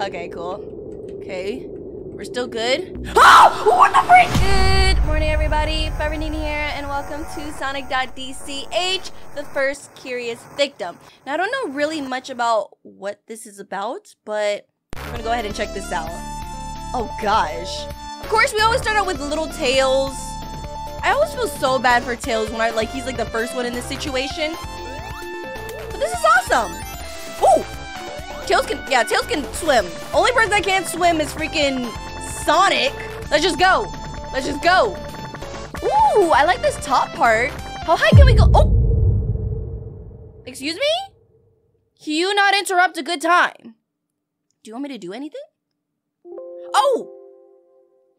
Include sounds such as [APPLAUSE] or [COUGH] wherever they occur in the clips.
Okay, cool. Okay. We're still good. [GASPS] Oh! What the freak? Good morning, everybody. Forever Nenaa here, and welcome to Sonic.dch, the first curious victim. Now, I don't know really much about what this is about, but I'm gonna go ahead and check this out. Oh, gosh. Of course, we always start out with little Tails. I always feel so bad for Tails when I, like, he's, like, the first one in this situation. But this is awesome. Ooh! Tails can, yeah, Tails can swim. Only person that can't swim is freaking Sonic. Let's just go. Let's just go. Ooh, I like this top part. How high can we go? Oh! Excuse me? Can you not interrupt a good time? Do you want me to do anything?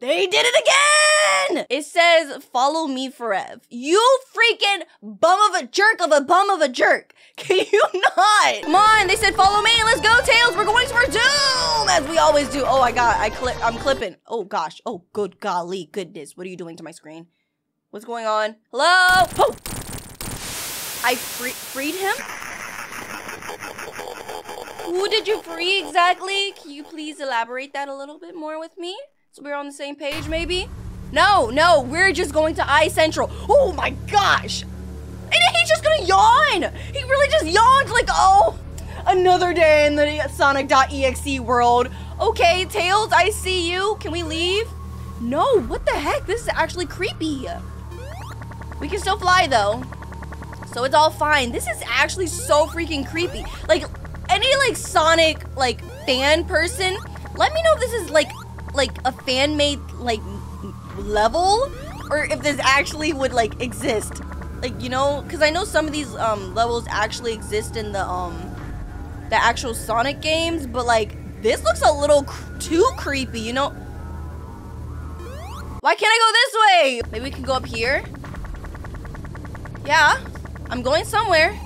They did it again! It says, follow me forever. You freaking bum of a jerk of a bum of a jerk. [LAUGHS] Can you not? Come on, they said follow me. Let's go, Tails. We're going to our doom, as we always do. Oh, I got, I clip, I'm clipping. Oh gosh. Oh, good golly goodness. What are you doing to my screen? What's going on? Hello? Oh! I free freed him? Who did you free exactly? Can you please elaborate that a little bit more with me? So we're on the same page, maybe? No, no, we're just going to I Central. Oh my gosh! And he's just gonna yawn! He really just yawned like, oh, another day in the Sonic.exe world. Okay, Tails, I see you. Can we leave? No, what the heck? This is actually creepy. We can still fly though. So it's all fine. This is actually so freaking creepy. Like, any like Sonic like fan person, let me know if this is like like a fan made like level? Or if this actually would like exist? Like you know because i know some of these um levels actually exist in the um the actual sonic games but like this looks a little cr too creepy you know? Why can't i go this way? Maybe we can go up here? Yeah i'm going somewhere.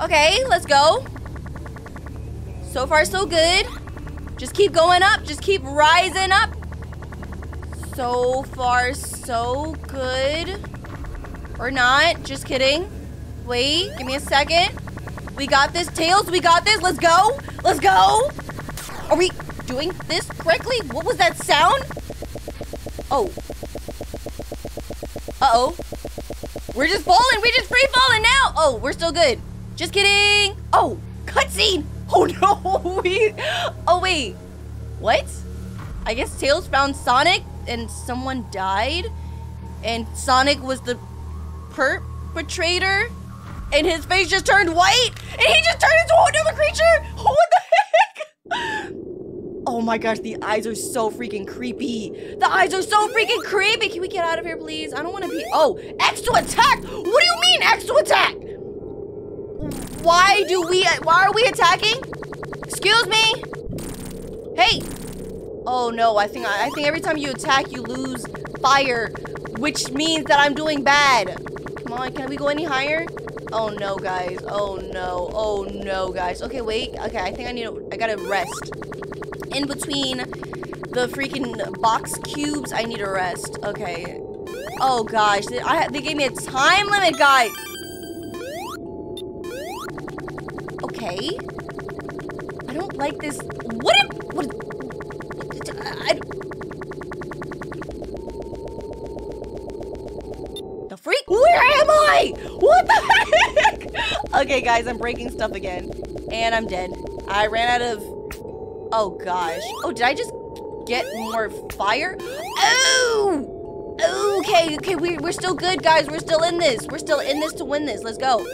Okay let's go. So far so good just keep going up. Just keep rising up. So far, so good. Or not. Just kidding. Wait, give me a second. We got this. Tails, we got this. Let's go. Let's go. Are we doing this correctly? What was that sound? Oh. Uh-oh. We're just falling. We're just free falling now. Oh, we're still good. Just kidding. Oh, cutscene. Oh no, oh wait, what? I guess Tails found Sonic and someone died and Sonic was the perpetrator and his face just turned white and he just turned into another creature? What the heck? [LAUGHS] Oh my gosh, the eyes are so freaking creepy. The eyes are so freaking creepy. Can we get out of here, please? I don't want to be, oh, X to attack. What do you mean X to attack? Why do we, why are we attacking? Excuse me? Hey! Oh no, I think, I think every time you attack, you lose fire, which means that I'm doing bad. Come on, can we go any higher? Oh no, guys. Oh no. Oh no, guys. Okay, wait. Okay, I think I need to, I gotta rest. In between the freaking box cubes, I need to rest. Okay. Oh gosh, they, I, they gave me a time limit, guys. Okay. I don't like this. What if, what, I, the freak? Where am I? What the heck? Okay, guys, I'm breaking stuff again. And I'm dead. I ran out of, oh gosh. Oh, did I just get more fire? Oh! Okay, okay, we, we're still good, guys. We're still in this. We're still in this to win this. Let's go.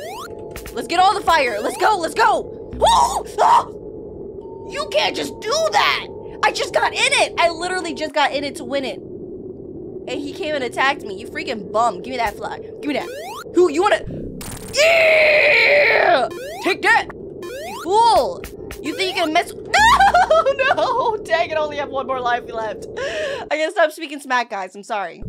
Let's get all the fire. Let's go, let's go. Oh! oh! You can't just do that. I just got in it. I literally just got in it to win it. And he came and attacked me. You freaking bum. Give me that flag. Give me that. Who, you wanna? Yeah! Take that. You fool. You think you can mess [LAUGHS] No, no. Dang it, only have one more life left. I gotta stop speaking smack, guys. I'm sorry.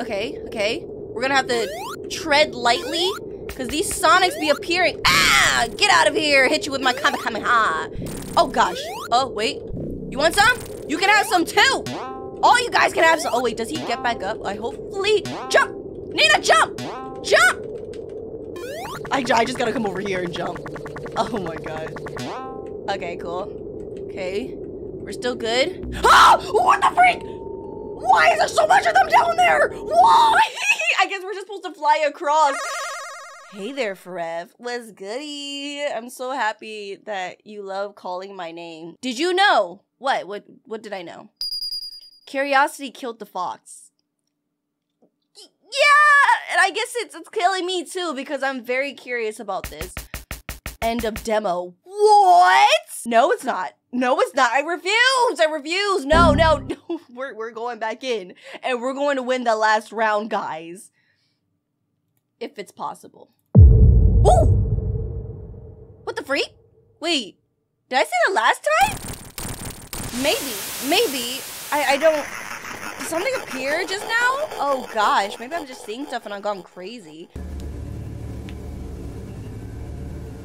Okay, okay. We're gonna have to tread lightly because these Sonics be appearing. Ah! Get out of here! Hit you with my Kamehameha. Oh, gosh. Oh, wait. You want some? You can have some too! All you guys can have some. Oh, wait. Does he get back up? I hopefully... Jump! Nenaa, jump! Jump! I, I just gotta come over here and jump. Oh, my God. Okay, cool. Okay. We're still good. Oh! [GASPS] What the freak? Why is there so much of them down there? Why? [LAUGHS] I guess we're just supposed to fly across. Hey there, Forev. What's goody? I'm so happy that you love calling my name. Did you know? What? What what did I know? Curiosity killed the fox. Yeah, and I guess it's it's killing me too because I'm very curious about this. End of demo. What? No, it's not. No, it's not. I refuse. I refuse. No, no, [LAUGHS] no. We're we're going back in and we're going to win the last round, guys. If it's possible. Ooh! What the freak? Wait, did I say that last time? Maybe, maybe. I, I don't. Something appear just now? Oh gosh, maybe I'm just seeing stuff and I've gone crazy.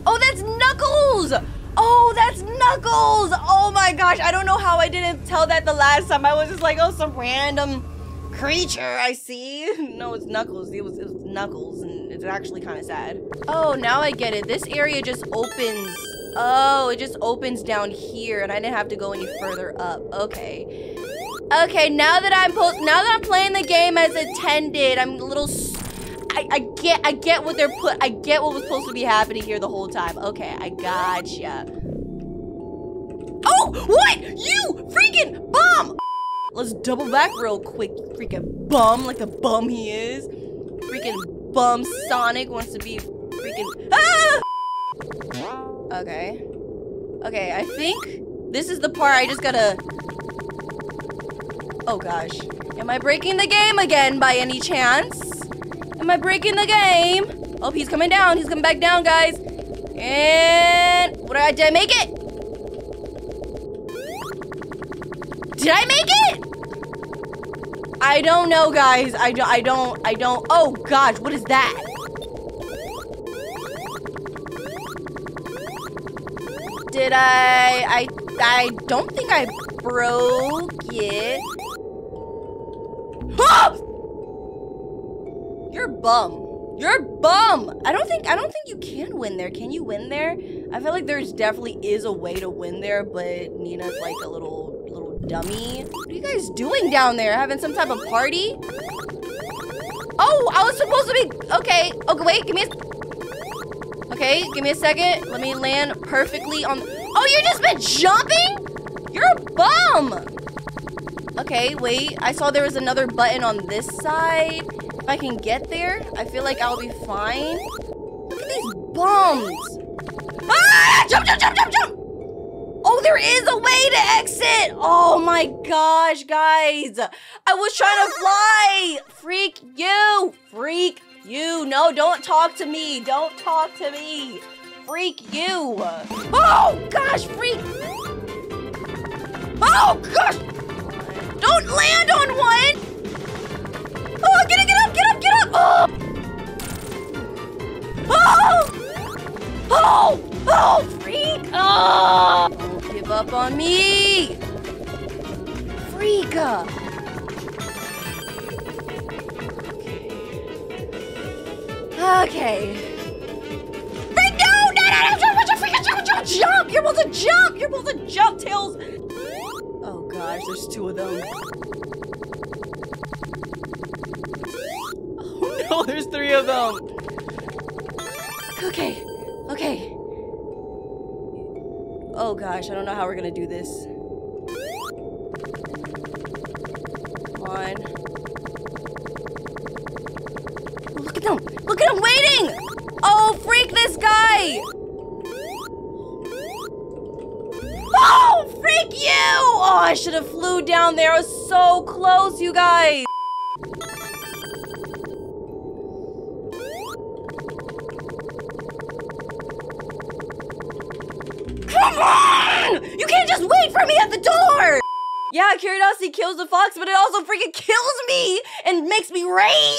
Oh, that's Knuckles! Oh, that's Knuckles! Oh my gosh, I don't know how I didn't tell that the last time. I was just like, oh, some random creature I see. [LAUGHS] No, it's Knuckles. It was, it was Knuckles, and it's actually kind of sad. Oh, now I get it. This area just opens. Oh, it just opens down here, and I didn't have to go any further up. Okay. Okay, now that I'm now that I'm playing the game as intended, I'm a little. I, I get I get what they're put. I get what was supposed to be happening here the whole time. Okay, I gotcha. Oh, what? You freaking bum! Let's double back real quick, freaking bum, like the bum he is. Freaking bum Sonic wants to be freaking. Ah! Okay. Okay, I think this is the part I just gotta. Oh gosh. Am I breaking the game again by any chance? Am I breaking the game? Oh, he's coming down. He's coming back down, guys. And what did I, did I make it? Did I make it? I don't know, guys. I, do, I don't, I don't. Oh gosh, what is that? Did I, I, I don't think I broke it. [GASPS] You're bum. You're bum. I don't think I don't think you can win there. Can you win there? I feel like there's definitely is a way to win there, but Nenaa's like a little little dummy. What are you guys doing down there? Having some type of party? Oh, I was supposed to be okay. Okay, wait, give me a Okay, give me a second. Let me land perfectly on Oh, you just been jumping? You're a bum. Okay, wait. I saw there was another button on this side. If I can get there, I feel like I'll be fine. Look at these bums. Ah! Jump, jump, jump, jump, jump! Oh, there is a way to exit! Oh my gosh, guys! I was trying to fly! Freak you! Freak you! No, don't talk to me! Don't talk to me! Freak you! Oh gosh, freak! Oh gosh! Don't land on one! Oh, get it, get up, get up, get up! Oh! Oh! Oh! Oh, freak! Oh! Don't give up on me! Freak! Okay. Freak, no! No, no, no! Jump, jump, jump, jump! You're supposed to jump! You're supposed to jump, Tails! Gosh, there's two of them. Oh no, [LAUGHS] there's three of them. Okay, okay. Oh gosh, I don't know how we're gonna do this. Come on. I should have flew down there. I was so close, you guys. Come on! You can't just wait for me at the door! Yeah, curiosity kills the fox, but it also freaking kills me and makes me rage!